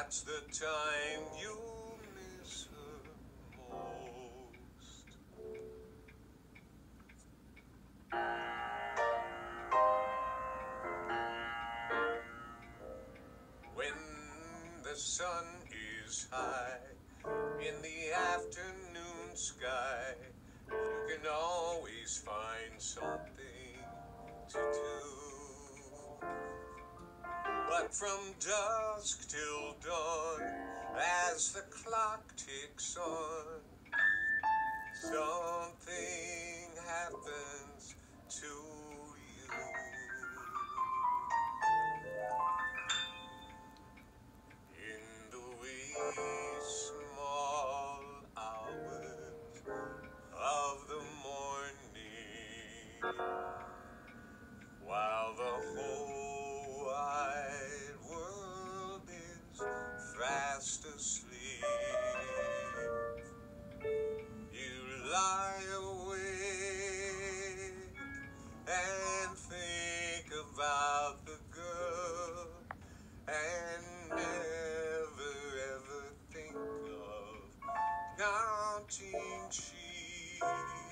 That's the time you miss her most. When the sun is high in the afternoon sky, you can always find something to do. But from dusk till dawn, as the clock ticks on, something happens to counting sheep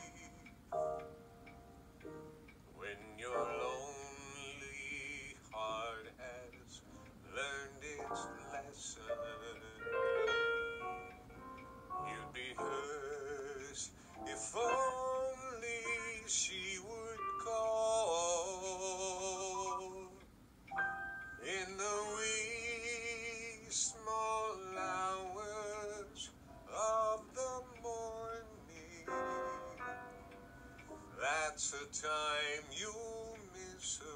the time you miss her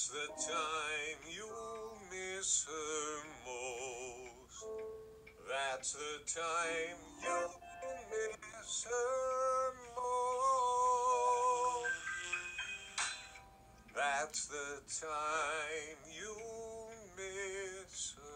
That's the time you miss her most. That's the time you miss her most. That's the time you miss her